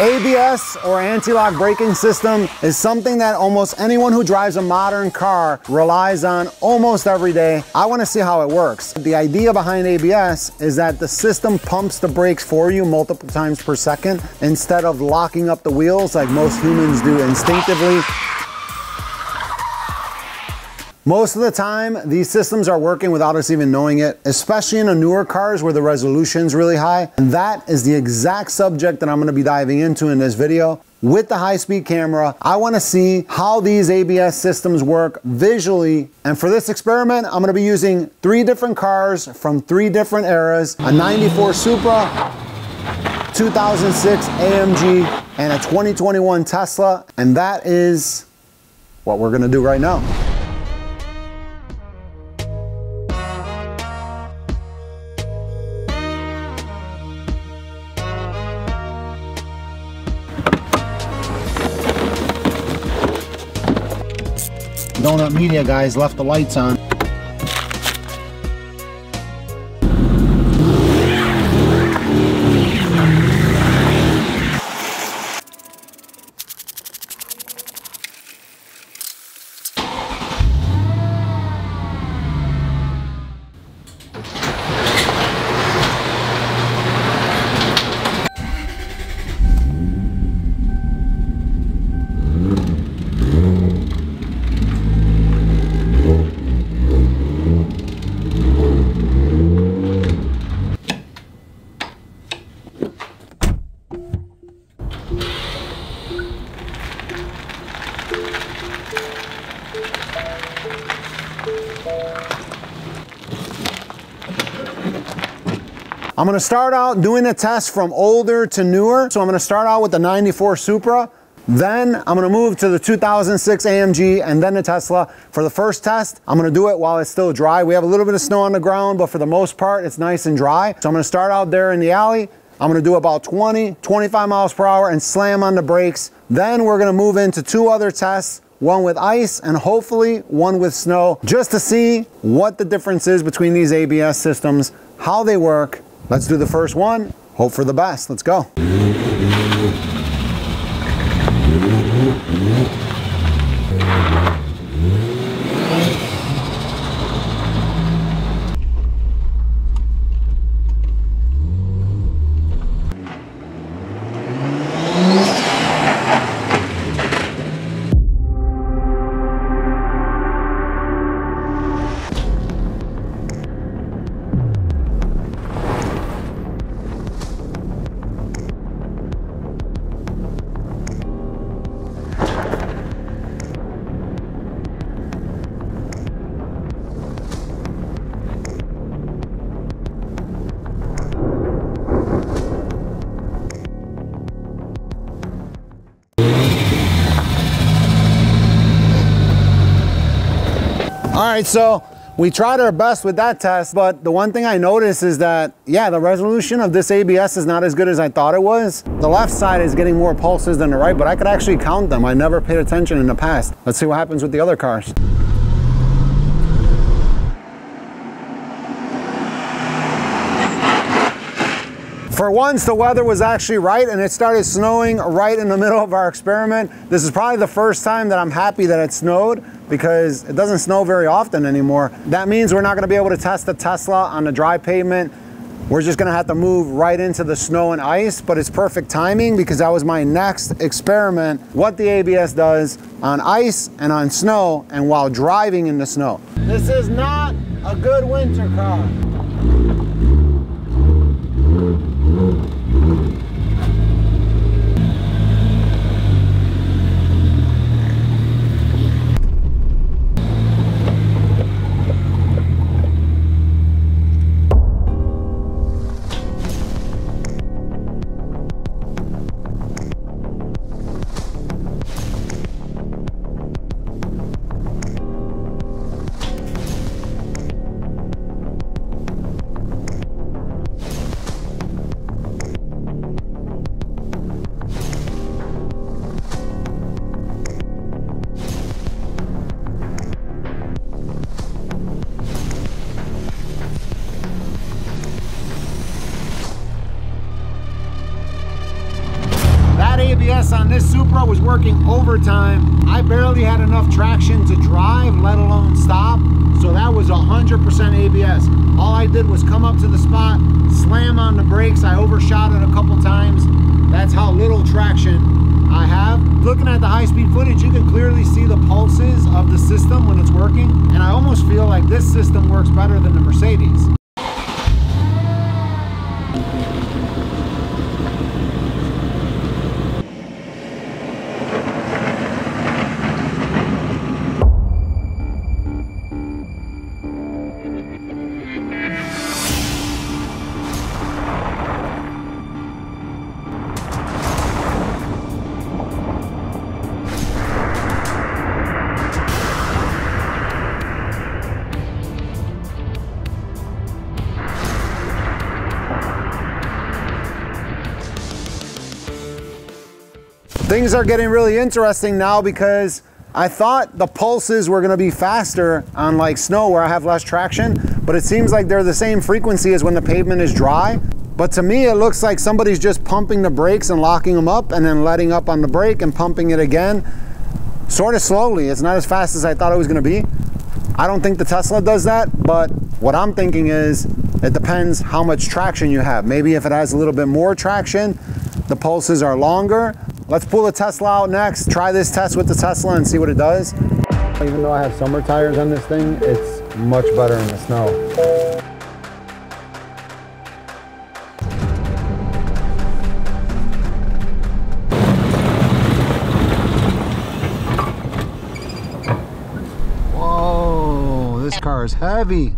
ABS or anti-lock braking system is something that almost anyone who drives a modern car relies on almost every day. I wanna see how it works. The idea behind ABS is that the system pumps the brakes for you multiple times per second instead of locking up the wheels like most humans do instinctively. Most of the time, these systems are working without us even knowing it, especially in the newer cars where the resolution is really high. And that is the exact subject that I'm gonna be diving into in this video. With the high-speed camera, I wanna see how these ABS systems work visually. And for this experiment, I'm gonna be using three different cars from three different eras, a 94 Supra, 2006 AMG, and a 2021 Tesla. And that is what we're gonna do right now. Donut Media guys left the lights on. I'm gonna start out doing a test from older to newer. So I'm gonna start out with the 94 Supra. Then I'm gonna move to the 2006 AMG and then the Tesla. For the first test, I'm gonna do it while it's still dry. We have a little bit of snow on the ground, but for the most part, it's nice and dry. So I'm gonna start out there in the alley. I'm gonna do about 20, 25 miles per hour and slam on the brakes. Then we're gonna move into two other tests one with ice and hopefully one with snow just to see what the difference is between these ABS systems, how they work, Let's do the first one. Hope for the best. Let's go. All right, so we tried our best with that test, but the one thing I noticed is that, yeah, the resolution of this ABS is not as good as I thought it was. The left side is getting more pulses than the right, but I could actually count them. I never paid attention in the past. Let's see what happens with the other cars. For once, the weather was actually right and it started snowing right in the middle of our experiment. This is probably the first time that I'm happy that it snowed because it doesn't snow very often anymore. That means we're not gonna be able to test the Tesla on the dry pavement. We're just gonna have to move right into the snow and ice, but it's perfect timing because that was my next experiment, what the ABS does on ice and on snow and while driving in the snow. This is not a good winter car. ABS on this Supra was working overtime. I barely had enough traction to drive, let alone stop. So that was 100% ABS. All I did was come up to the spot, slam on the brakes. I overshot it a couple times. That's how little traction I have. Looking at the high-speed footage, you can clearly see the pulses of the system when it's working. And I almost feel like this system works better than the Mercedes. Things are getting really interesting now because I thought the pulses were gonna be faster on like snow where I have less traction, but it seems like they're the same frequency as when the pavement is dry. But to me, it looks like somebody's just pumping the brakes and locking them up and then letting up on the brake and pumping it again, sort of slowly. It's not as fast as I thought it was gonna be. I don't think the Tesla does that, but what I'm thinking is it depends how much traction you have. Maybe if it has a little bit more traction, the pulses are longer, Let's pull the Tesla out next, try this test with the Tesla and see what it does. Even though I have summer tires on this thing, it's much better in the snow. Whoa, this car is heavy.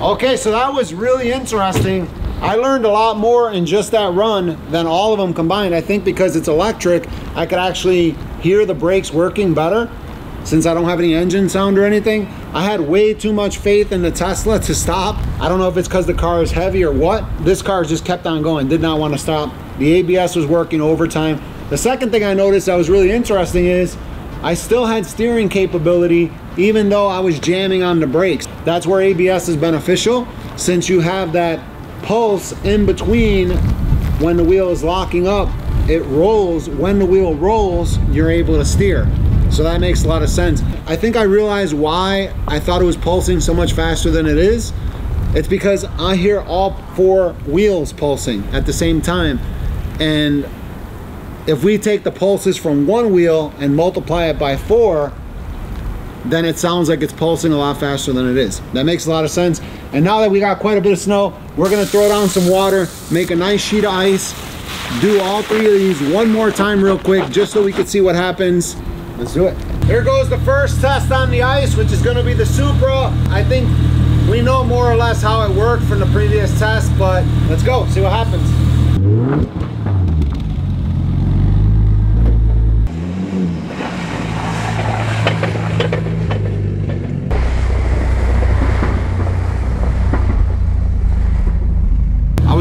Okay, so that was really interesting. I learned a lot more in just that run than all of them combined. I think because it's electric, I could actually hear the brakes working better since I don't have any engine sound or anything. I had way too much faith in the Tesla to stop. I don't know if it's because the car is heavy or what. This car just kept on going, did not want to stop. The ABS was working overtime. The second thing I noticed that was really interesting is I still had steering capability even though I was jamming on the brakes. That's where ABS is beneficial since you have that pulse in between when the wheel is locking up, it rolls. When the wheel rolls, you're able to steer. So that makes a lot of sense. I think I realized why I thought it was pulsing so much faster than it is. It's because I hear all four wheels pulsing at the same time. And if we take the pulses from one wheel and multiply it by four, then it sounds like it's pulsing a lot faster than it is. That makes a lot of sense. And now that we got quite a bit of snow, we're gonna throw down some water, make a nice sheet of ice, do all three of these one more time real quick, just so we can see what happens. Let's do it. Here goes the first test on the ice, which is gonna be the Supra. I think we know more or less how it worked from the previous test, but let's go, see what happens.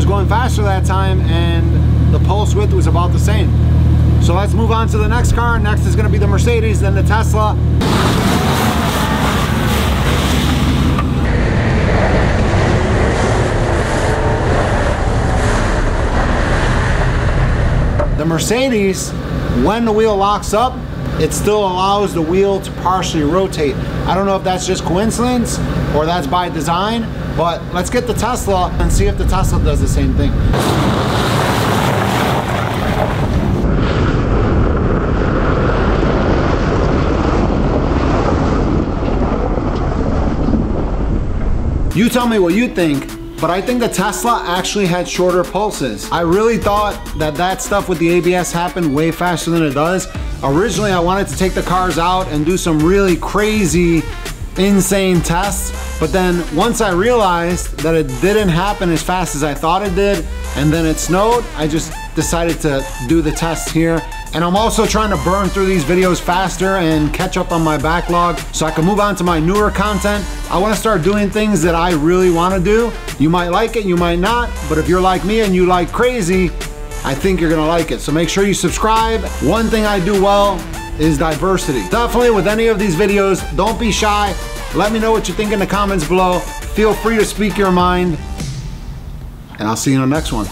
going faster that time and the pulse width was about the same. So let's move on to the next car. Next is gonna be the Mercedes, then the Tesla. The Mercedes, when the wheel locks up, it still allows the wheel to partially rotate. I don't know if that's just coincidence or that's by design, but let's get the Tesla and see if the Tesla does the same thing. You tell me what you think, but I think the Tesla actually had shorter pulses. I really thought that that stuff with the ABS happened way faster than it does. Originally, I wanted to take the cars out and do some really crazy, insane tests, But then once I realized that it didn't happen as fast as I thought it did, and then it snowed, I just decided to do the test here. And I'm also trying to burn through these videos faster and catch up on my backlog so I can move on to my newer content. I wanna start doing things that I really wanna do. You might like it, you might not, but if you're like me and you like crazy, I think you're gonna like it. So make sure you subscribe. One thing I do well is diversity. Definitely with any of these videos, don't be shy. Let me know what you think in the comments below. Feel free to speak your mind. And I'll see you in the next one.